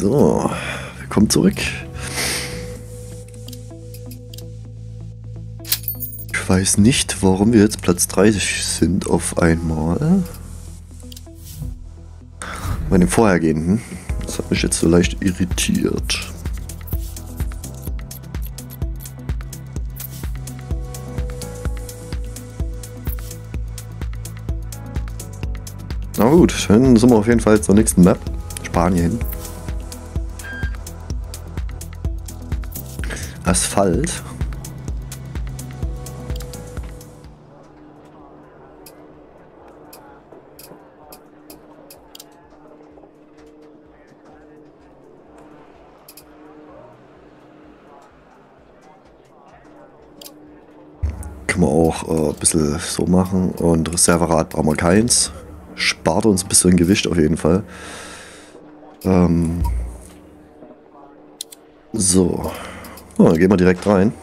So, willkommen zurück. Ich weiß nicht, warum wir jetzt Platz 30 sind auf einmal. Bei dem vorhergehenden. Das hat mich jetzt so leicht irritiert. Na gut, dann sind wir auf jeden Fall zur nächsten Map. Spanien. Asphalt. Kann man auch äh, ein bisschen so machen. Und Reserverad brauchen wir keins. Spart uns ein bisschen Gewicht auf jeden Fall. Ähm so. Oh, dann gehen wir direkt rein.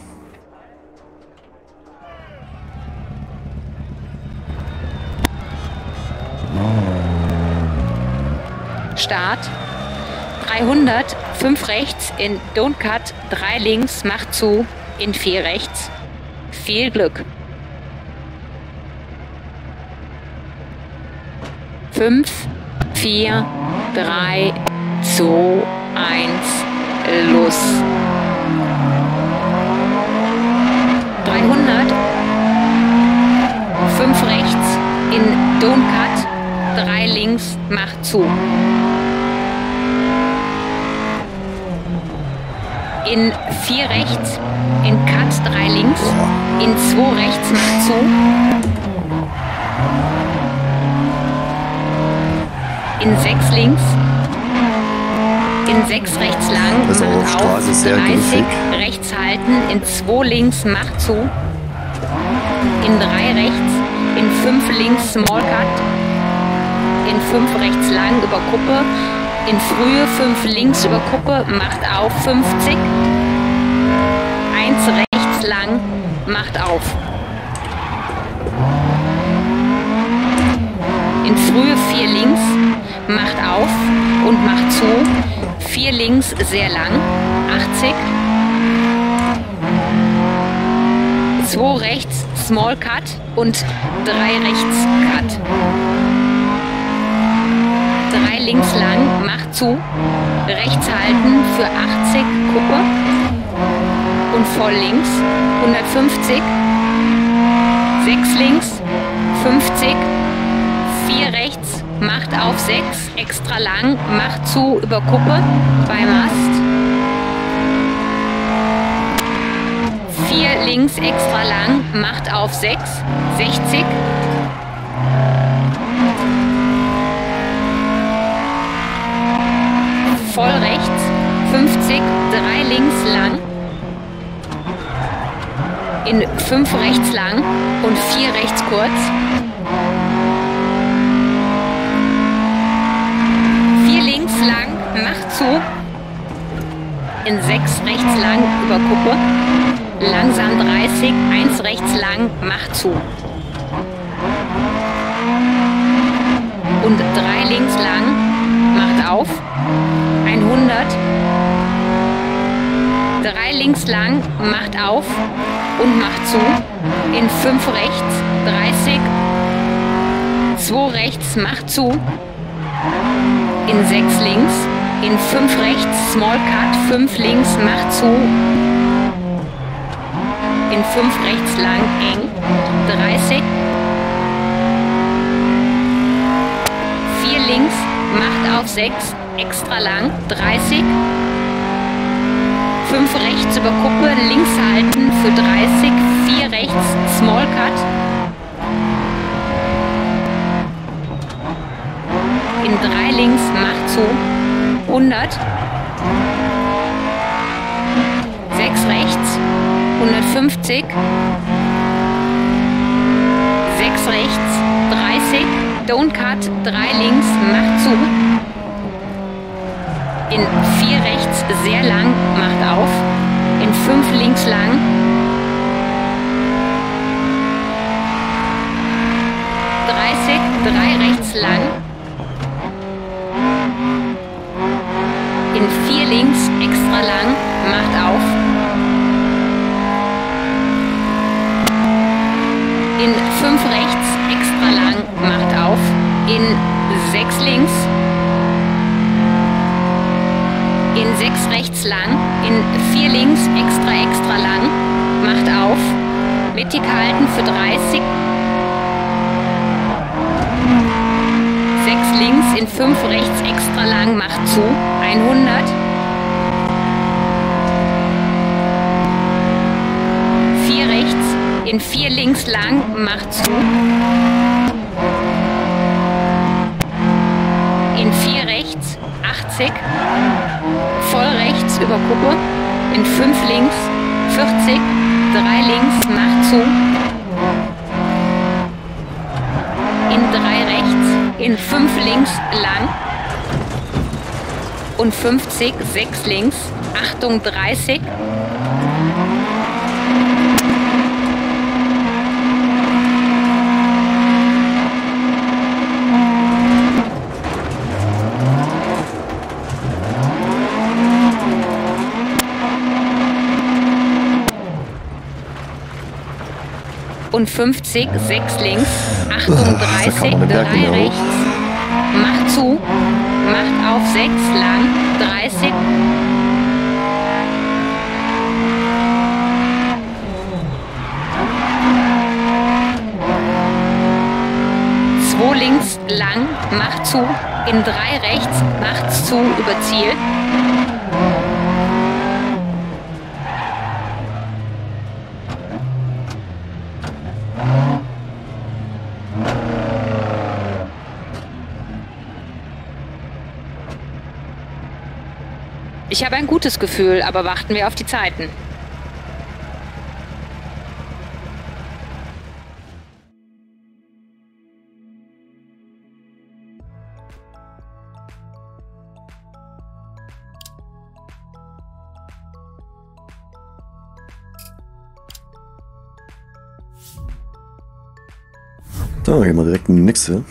Start. 300, 5 rechts in Don't Cut, 3 links, macht zu, in 4 rechts. Viel Glück. 5, 4, 3, 2, 1, los. 300, 5 rechts in Don't Cut, 3 links, macht zu. in 4 rechts, in Cut 3 links, in 2 rechts macht zu, in 6 links, in 6 rechts lang, Also macht auf, sehr 30, griffig. rechts halten, in 2 links macht zu, in 3 rechts, in 5 links Small Cut, in 5 rechts lang über Kuppe, in frühe 5 links über Kuppe, macht auf 50, 1 rechts lang, macht auf. In frühe 4 links, macht auf und macht zu, 4 links sehr lang, 80, 2 rechts Small Cut und 3 rechts Cut. 3 links lang, macht zu, rechts halten für 80 Kuppe und voll links, 150, 6 links, 50, 4 rechts, macht auf 6, extra lang, macht zu über Kuppe bei Mast. 4 links extra lang, macht auf 6, 60. Voll rechts, 50, 3 links lang. In 5 rechts lang und 4 rechts kurz. 4 links lang, macht zu. In 6 rechts lang über Kuppe. Langsam 30, 1 rechts lang, macht zu. Und 3 links lang, macht auf. 100. 3 links lang, macht auf und macht zu. In 5 rechts, 30. 2 rechts, macht zu. In 6 links, in 5 rechts, Small Cut, 5 links, macht zu. In 5 rechts lang, eng, 30. 4 links, macht auf 6, extra lang, 30. 5 rechts über Kuppe, links halten für 30, 100. 6 rechts, 150. 6 rechts, 30. Don't cut, 3 links, macht zu. In 4 rechts, sehr lang, macht auf. In 5 links lang. Dreißig, 3 rechts lang. Links extra lang, macht auf. In 5 rechts extra lang, macht auf. In 6 links. In 6 rechts lang. In 4 links extra extra lang, macht auf. Mittig halten für 30. 6 links in 5 rechts extra lang, macht zu. 100. Vier rechts in 4 links lang, macht zu. In 4 rechts 80. Voll rechts über Kuppe. In 5 links 40. 3 links, macht zu. In 5 links lang und 50, 6 links, Achtung 30. und 50, 6 links, Achtung 30, 3 rechts, macht zu, macht auf 6 lang, 30. Zwei links lang, macht zu, in 3 rechts, macht zu, über Ziel. Ich habe ein gutes Gefühl, aber warten wir auf die Zeiten. So, gehen wir direkt in die nächste.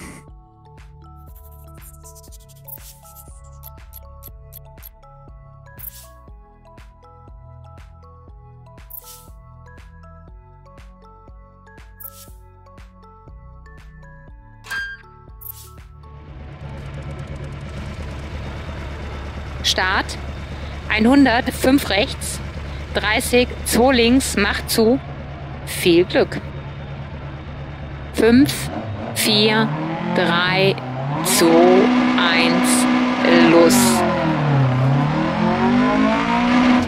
100, 5 rechts. 30, 2 links, macht zu. Viel Glück. 5, 4, 3, 2, 1, los.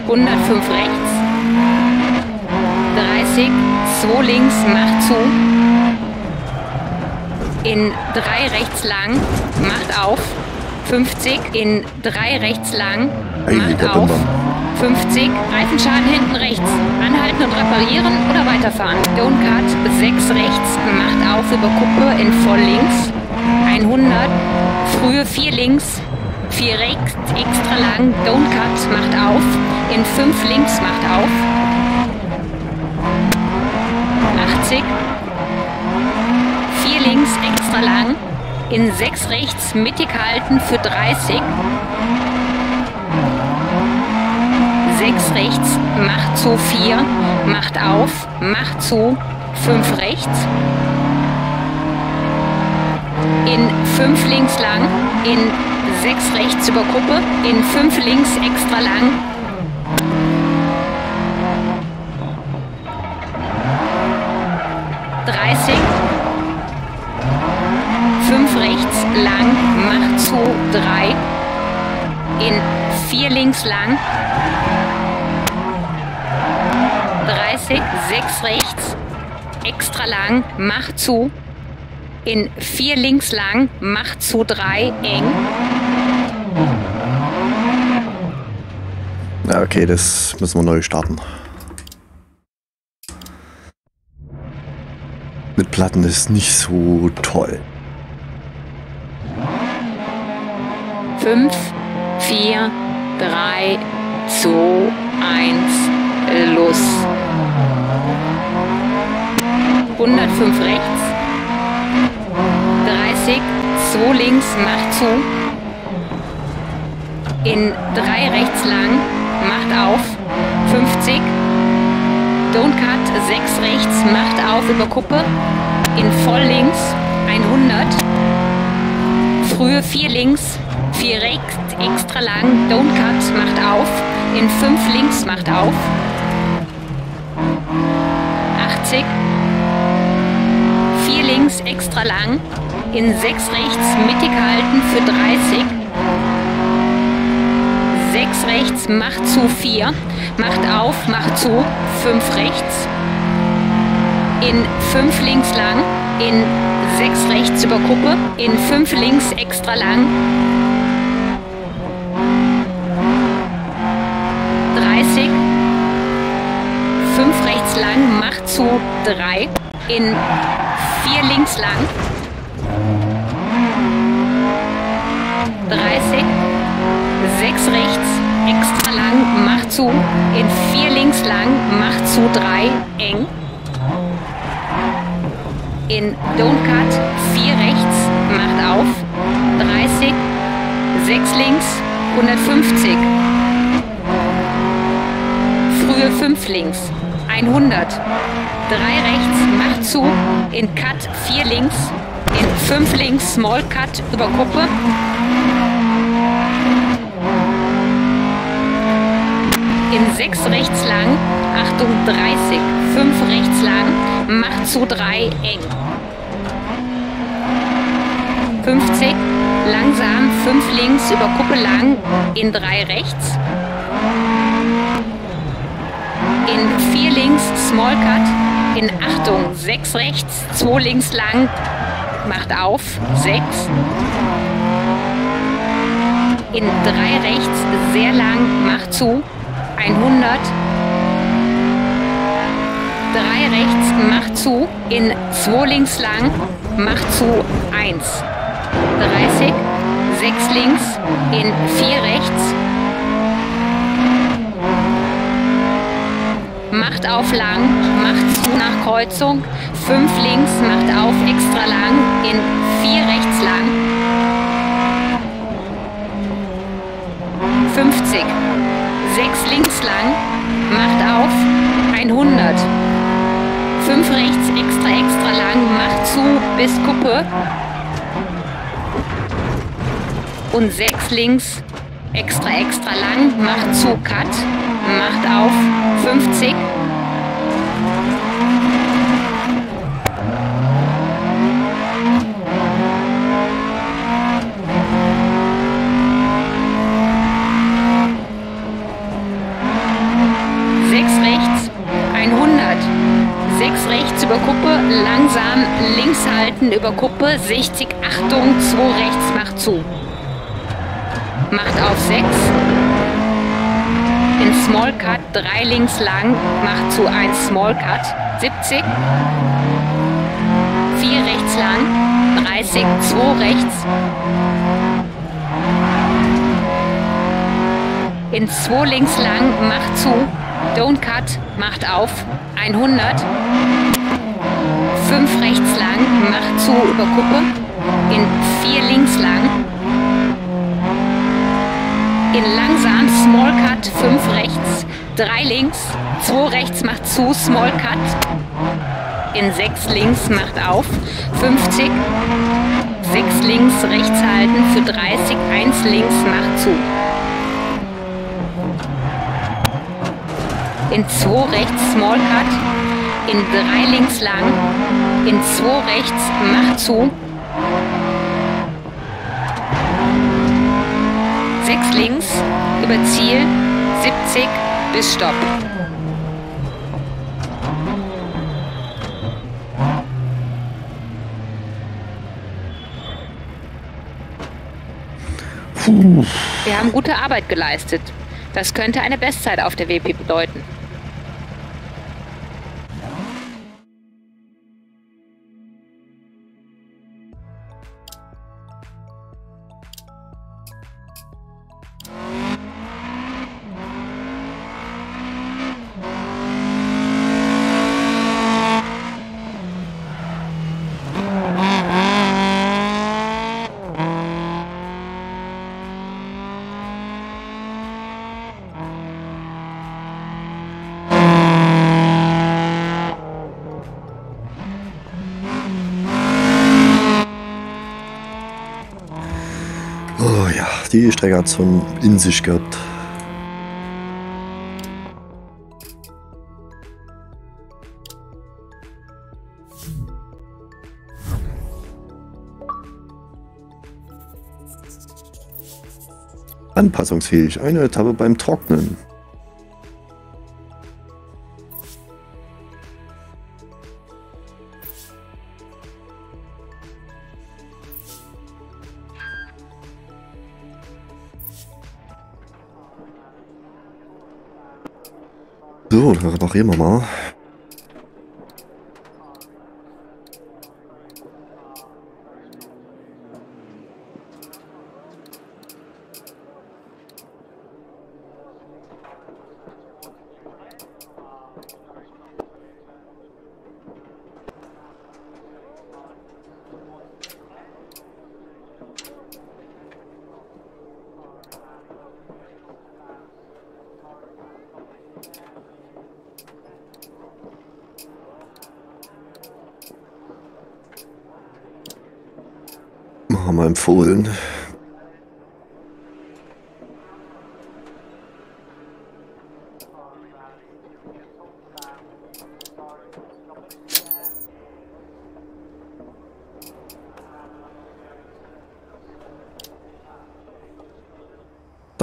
105 rechts. 30, 2 links, macht zu. In 3 rechts lang, macht auf. 50 in 3 rechts lang. Macht auf. 50. Reifenschaden hinten rechts. Anhalten und reparieren oder weiterfahren. Don't cut. 6 rechts. Macht auf über Kuppe in voll links. 100. Frühe 4 links. 4 rechts. Extra lang. Don't cut. Macht auf. In 5 links. Macht auf. 80. 4 links. Extra lang in 6 rechts mittig halten für 30. 6 rechts, macht zu 4, macht auf, macht zu 5 rechts. In 5 links lang, in 6 rechts über Kuppe, in 5 links extra lang. Dreißig. 5 rechts lang, macht zu 3. In 4 links lang. 30, 6 rechts, extra lang, macht zu. In 4 links lang, macht zu 3, eng. Ja, okay, das müssen wir neu starten. Mit Platten ist nicht so toll. 5, 4, 3, 2, 1, los. 105 rechts. 30, 2 links, macht zu. in 3 rechts lang, macht auf, 50. Don't cut, 6 rechts, macht auf über Kuppe, in voll links, 100. Frühe 4 links, 4 rechts, extra lang, don't cut, macht auf, in 5 links, macht auf. 80. 4 links, extra lang, in 6 rechts, mittig halten für 30. 6 rechts, macht zu 4, macht auf, macht zu, 5 rechts, in 5 links lang, in 6 rechts über Kuppe, in 5 links extra lang, 30, 5 rechts lang, macht zu 3, in 4 links lang, 30, 6 rechts, extra lang, macht zu, in 4 links lang, macht zu 3, eng, in Don't Cut, 4 rechts, macht auf, 30, 6 links, 150, frühe 5 links, 100, 3 rechts, macht zu, in Cut, 4 links, in 5 links, Small Cut über Kuppe, in 6 rechts lang, Achtung 30, 5 rechts lang, macht zu 3 eng. 50, langsam. 5 links über Kuppe lang, in 3 rechts. In 4 links Small Cut, in Achtung 6 rechts, 2 links lang, macht auf, 6. In 3 rechts sehr lang, macht zu, 100. 3 rechts, macht zu. In 2 links lang, macht zu 1. 30. 6 links, in 4 rechts. Macht auf lang, macht zu nach Kreuzung. 5 links, macht auf extra lang, in 4 rechts lang. 50. 6 links lang, macht auf, 100. 5 rechts extra extra lang, macht zu bis Kuppe. Und 6 links extra extra lang, macht zu Cut, macht auf, 50. über Kuppe, langsam links halten über Kuppe, 60, Achtung, 2 rechts, macht zu. Macht auf 6. In Small Cut, 3 links lang, macht zu 1 Small Cut, 70. 4 rechts lang, 30, 2 rechts. In 2 links lang, macht zu, Don't Cut, macht auf, 100. 5 rechts lang, macht zu über Kuppe. In 4 links lang. In langsam, Small Cut, 5 rechts, 3 links, 2 rechts macht zu, Small Cut. In 6 links macht auf, 50. 6 links, rechts halten für 30, 1 links macht zu. In 2 rechts, Small Cut, in 3 links lang, in 2 rechts, mach zu. 6 links, über Ziel, 70 bis Stopp. Wir haben gute Arbeit geleistet. Das könnte eine Bestzeit auf der WP bedeuten. Die Strecke hat schon in sich gehabt. Anpassungsfähig. Eine Etappe beim Trocknen. So, dann reparieren wir mal. Haben wir empfohlen.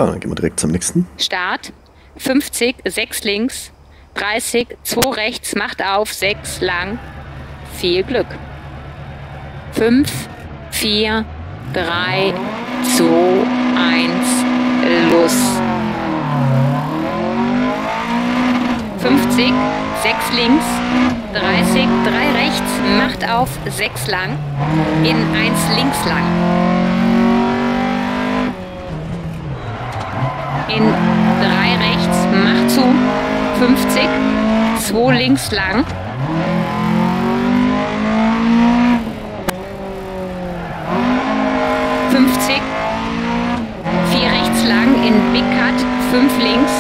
Dann gehen wir direkt zum nächsten. Start. 50, 6 links, 30, 2 rechts, macht auf, 6 lang. Viel Glück. 5, 4, 3, 2, 1, los. 50, 6 links, 30, 3 rechts, macht auf, 6 lang, in 1 links lang. In 3 rechts, macht zu, 50, 2 links lang, vier rechts lang. In Big Cut, fünf links.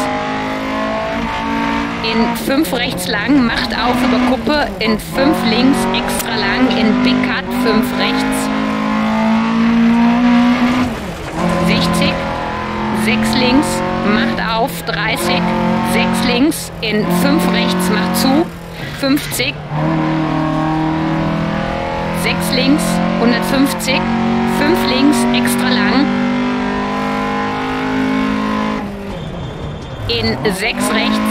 In fünf rechts lang, macht auf über Kuppe, in fünf links, extra lang, in Big Cut, fünf rechts. 30, sechs links, in fünf rechts, macht zu, 50, sechs links, 150, 5 links, extra lang. In 6 rechts,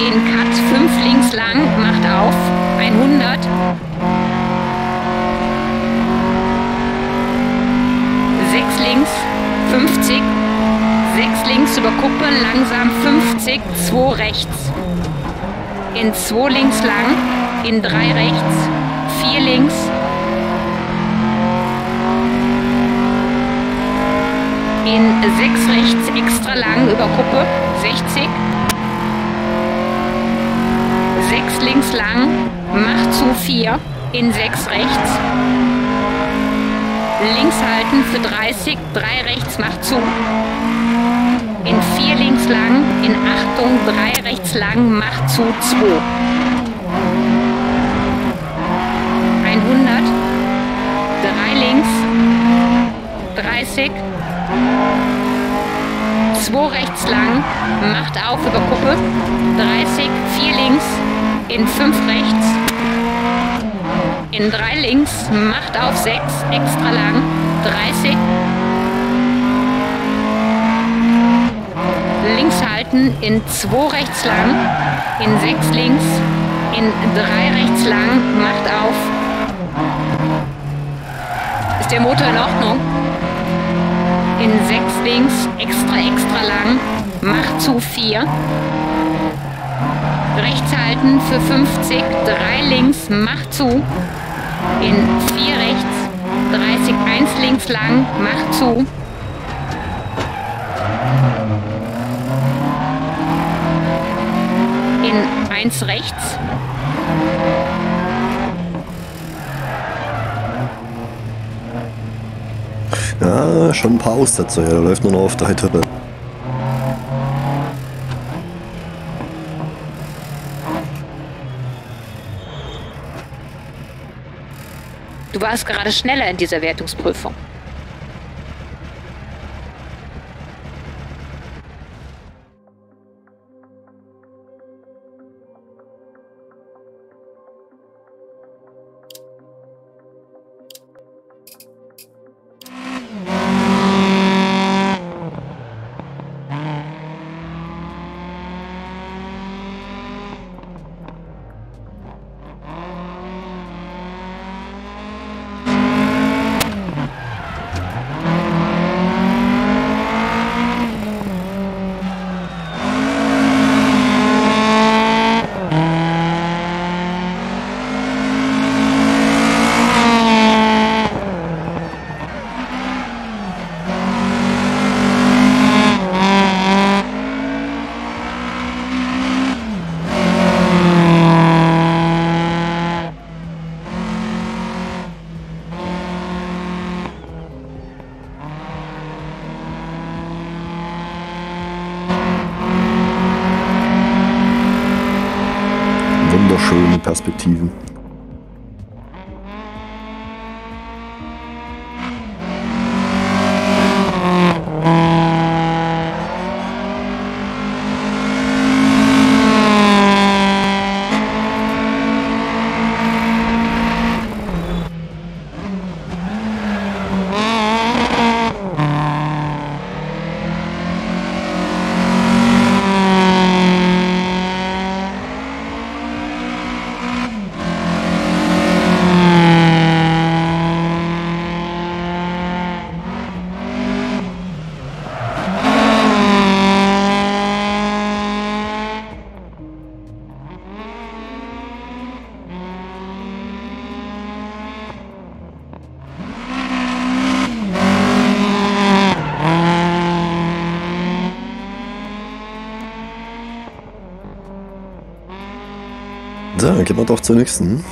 in Cut 5 links lang, macht auf, 100. Sechs links, 50, 6 links über Kuppe, langsam 50, 2 rechts. In 2 links lang, in 3 rechts, 4 links, in 6 rechts extra lang über Kuppe, 60. 6 links lang, macht zu 4, in 6 rechts. Links halten für 30, 3 rechts macht zu. In 4 links lang, in Achtung, 3 rechts lang, macht zu 2. 100, 3 links, 30, 2 rechts lang, macht auf über Kuppe, 30, 4 links, in 5 rechts, in 3 links, macht auf 6, extra lang, 30, links halten, in 2 rechts lang, in 6 links, in 3 rechts lang, macht auf. Ist der Motor in Ordnung? in 6 links, extra, extra lang, macht zu 4. Rechts halten für 50, 3 links, macht zu. In 4 rechts, 30, 1 links lang, macht zu. In 1 rechts, Ja, schon ein paar Aussetzer. Er läuft nur noch auf drei Tippe. Du warst gerade schneller in dieser Wertungsprüfung. Dann gehen wir doch zur nächsten.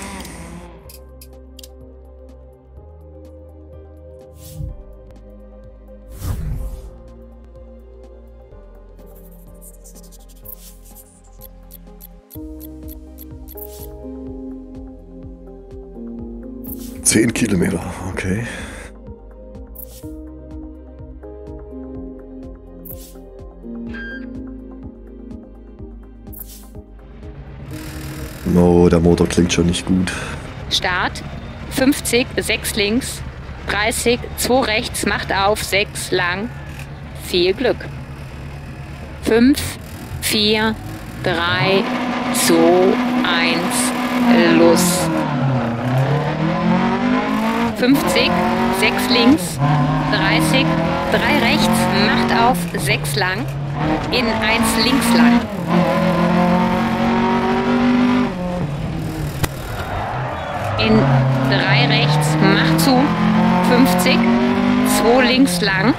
Zehn Kilometer, okay. Oh, der Motor klingt schon nicht gut. Start. 50, 6 links. 30, 2 rechts, macht auf, 6 lang. Viel Glück. 5, 4, 3, 2, 1, los. 50, 6 links, 30, 3 rechts, macht auf, 6 lang, in 1 links lang. In 3 rechts, mach zu, 50, 2 links lang.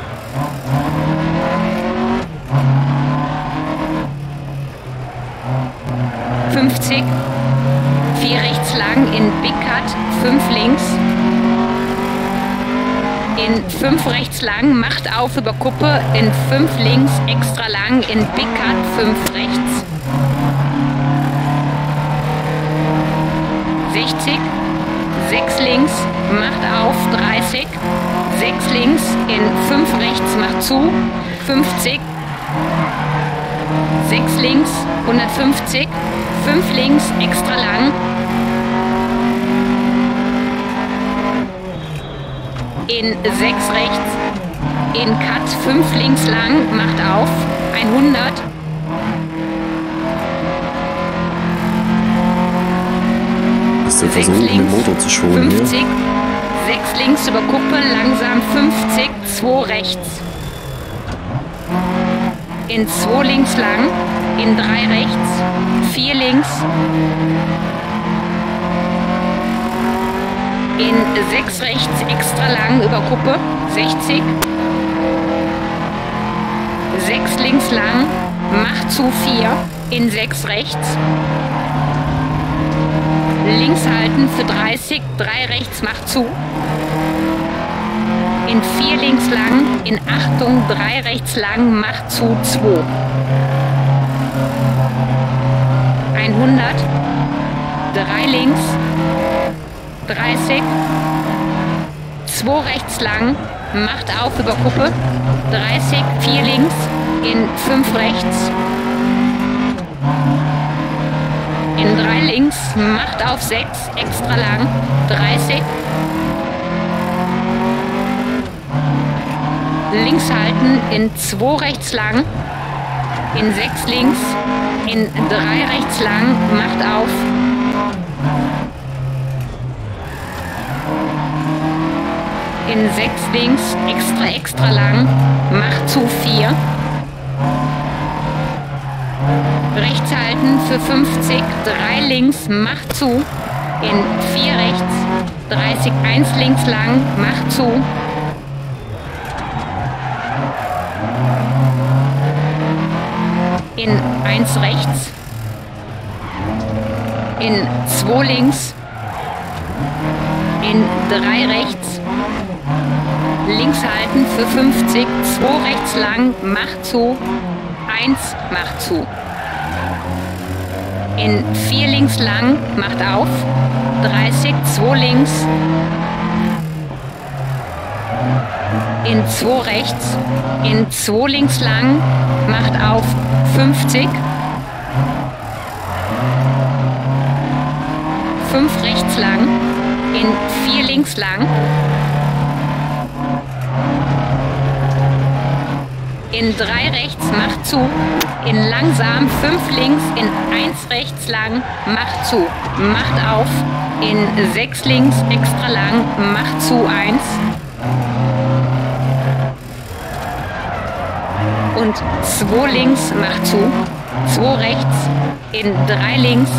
Fünfzig, vier rechts lang in Big Cut, fünf links. In fünf rechts lang, macht auf über Kuppe, in fünf links, extra lang, in Big Cut, fünf rechts. 60, 6 links, macht auf, 30, 6 links, in 5 rechts, macht zu, 50, 6 links, 150, 5 links, extra lang, in 6 rechts, in Cut, 5 links lang, macht auf, 100, Ist der Versuch, den Motor zu schonen 50, 6 links über Kuppe, langsam 50, 2 rechts. In 2 links lang, in 3 rechts, 4 links. In 6 rechts, extra lang über Kuppe, 60. 6 links lang, macht zu 4, in 6 rechts. Links halten für 30, 3 rechts macht zu. In 4 links lang, in Achtung, 3 rechts lang macht zu 2. 100, 3 links, 30, 2 rechts lang, macht auf über Kuppe, 30, 4 links, in 5 rechts, in 3 links, macht auf 6, extra lang, 30. Links halten, in 2 rechts lang, in 6 links, in 3 rechts lang, macht auf. In 6 links, extra, extra lang, macht zu 4. Rechts halten für 50, 3 links, macht zu. In 4 rechts, 30, 1 links lang, macht zu. In 1 rechts. In 2 links. In 3 rechts. Links halten für 50, 2 rechts lang, macht zu. 1 macht zu. In 4 links lang, macht auf, 30, 2 links, in 2 rechts, in 2 links lang, macht auf, 50, 5 rechts lang, in 4 links lang, in 3 rechts, macht zu, in langsam, 5 links, in 1 rechts lang, macht zu, macht auf, in 6 links, extra lang, macht zu, 1. Und 2 links, macht zu, 2 rechts, in 3 links,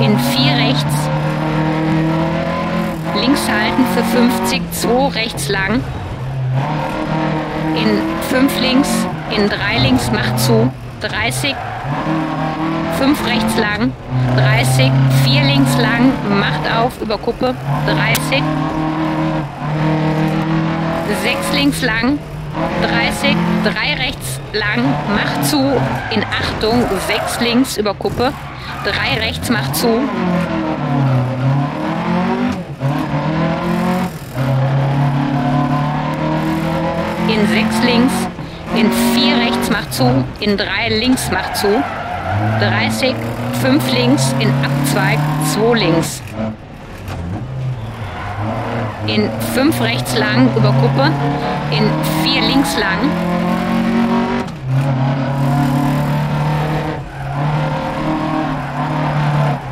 in 4 rechts, links halten für 50, 2 rechts lang, in 5 links, in 3 links, macht zu, 30, 5 rechts lang, 30, 4 links lang, macht auf über Kuppe, 30, 6 links lang, 30, 3 rechts lang, macht zu, in Achtung, 6 links über Kuppe, 3 rechts macht zu, in 6 links, in 4 rechts macht zu, in 3 links macht zu, 30, 5 links, in Abzweig 2 links. In 5 rechts lang über Kuppe, in 4 links lang,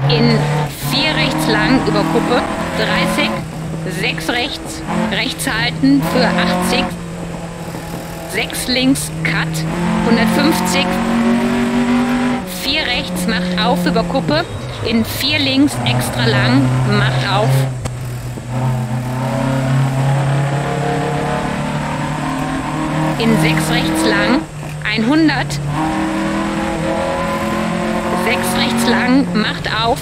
in 4 rechts lang über Kuppe, 30, 6 rechts, rechts halten für 80, 6 links, Cut, 150, 4 rechts, macht auf über Kuppe, in 4 links, extra lang, macht auf. In 6 rechts lang, 100, 6 rechts lang, macht auf,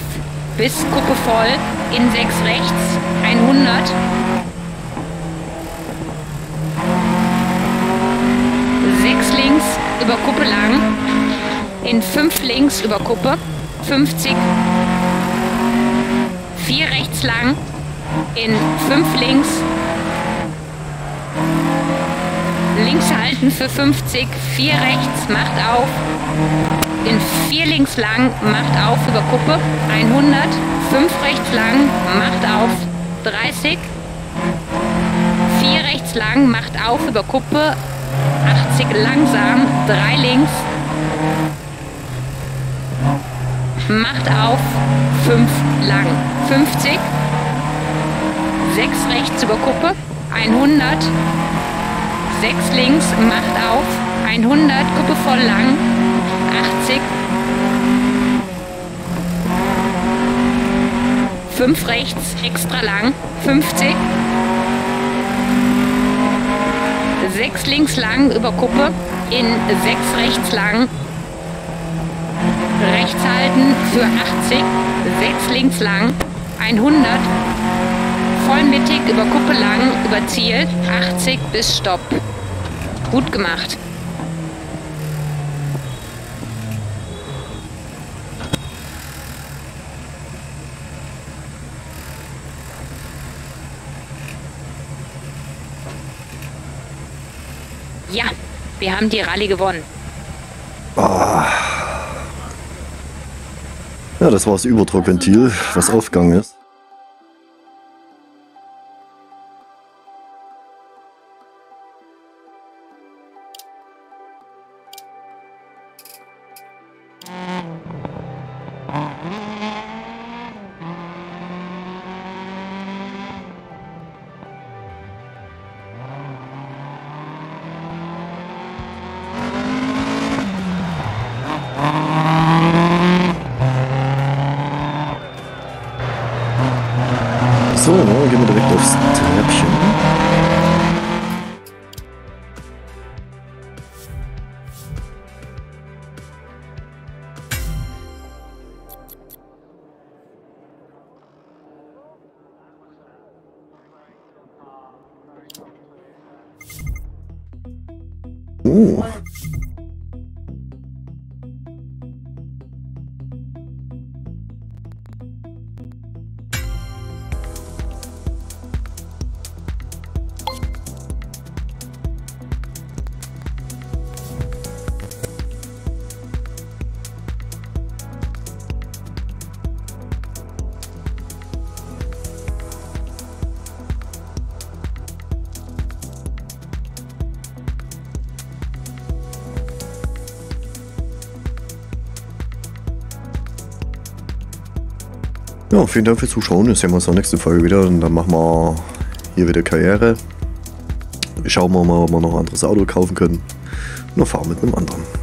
bis Kuppe voll, in 6 rechts, 100, 6 links über Kuppe lang, in 5 links über Kuppe, 50, 4 rechts lang, in 5 links, links halten für 50, 4 rechts, macht auf, in 4 links lang, macht auf über Kuppe, 100, 5 rechts lang, macht auf, 30, 4 rechts lang, macht auf über Kuppe, 80 langsam, 3 links, macht auf, 5 lang, 50, 6 rechts über Kuppe, 100, 6 links, macht auf, 100, Kuppe voll lang, 80, 5 rechts, extra lang, 50, 6 links lang über Kuppe, in 6 rechts lang, rechts halten für 80, 6 links lang, 100, voll mittig über Kuppe lang, über Ziel, 80 bis Stopp. Gut gemacht. Ja, wir haben die Rallye gewonnen. Ah. Ja, das war das Überdruckventil, was aufgegangen ist. Oh. Vielen Dank fürs Zuschauen. Jetzt sehen wir uns in der nächsten Folge wieder und dann machen wir hier wieder Karriere. Schauen wir mal, ob wir noch ein anderes Auto kaufen können. Dann fahren wir mit einem anderen.